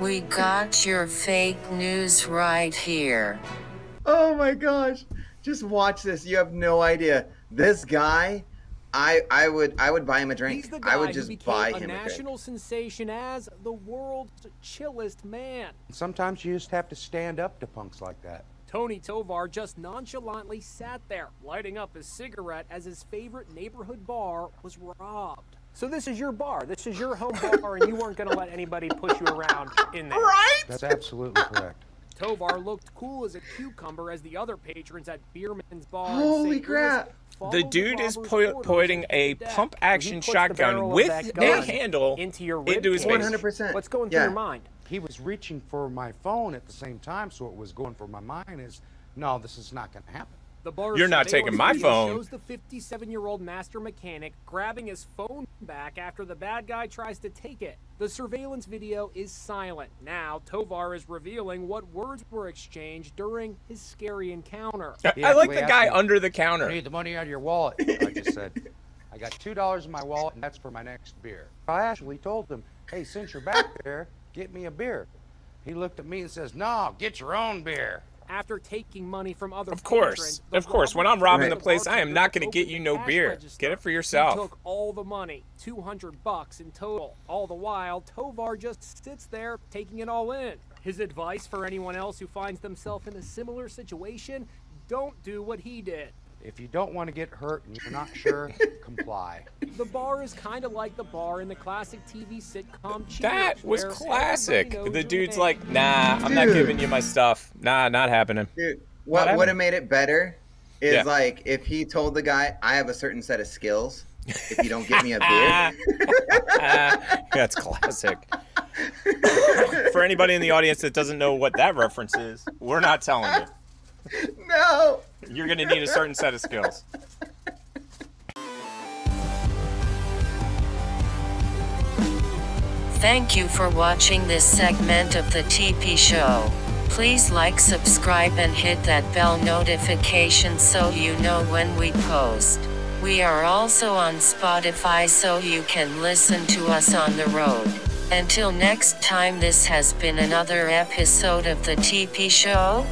We got your fake news right here. Oh my gosh. Just watch this. You have no idea. This guy, I I would I would buy him a drink. He's the guy I would just became buy a him a national drink. sensation as the world's chillest man. Sometimes you just have to stand up to punks like that. Tony Tovar just nonchalantly sat there, lighting up his cigarette as his favorite neighborhood bar was robbed. So this is your bar. This is your home bar, and you weren't going to let anybody push you around in there. Right? That's absolutely correct. Tovar looked cool as a cucumber as the other patrons at Beerman's Bar. Holy crap. followed The dude is po- pointing a pump action shotgun with a handle into your into his face. 100%. What's going Yeah. through your mind? He was reaching for my phone at the same time, so what was going for my mind is, no, this is not going to happen. The bar You're not taking my video phone. Shows the 57-year-old master mechanic grabbing his phone back after the bad guy tries to take it. The surveillance video is silent. Now Tovar is revealing what words were exchanged during his scary encounter. I- I like the guy me, under the counter. I counter. need the money out of your wallet. I just said, I got two dollars in my wallet, and that's for my next beer. I actually told him, hey, since you're back there, get me a beer. He looked at me and says, no, get your own beer. After taking money from other Of course, patrons, of course. When I'm robbing told the place, I am not going to get you no beer. register. Get it for He yourself. took all the money, 200 bucks in total. All the while, Tovar just sits there taking it all in. His advice for anyone else who finds themselves in a similar situation, don't do what he did. If you don't want to get hurt and you're not sure, comply. The bar is kind of like the bar in the classic TV sitcom Cheers. That was classic. The dude's like, nah, I'm not giving you my stuff. Nah, not happening. Dude, what Not would have made it better is Yeah. like if he told the guy, I have a certain set of skills. If you don't give me a beer. That's classic. For anybody in the audience that doesn't know what that reference is, we're not telling you. no. You're going to need a certain set of skills. Thank you for watching this segment of the TP Show. Please like, subscribe, and hit that bell notification so you know when we post. We are also on Spotify so you can listen to us on the road. Until next time, this has been another episode of the TP Show.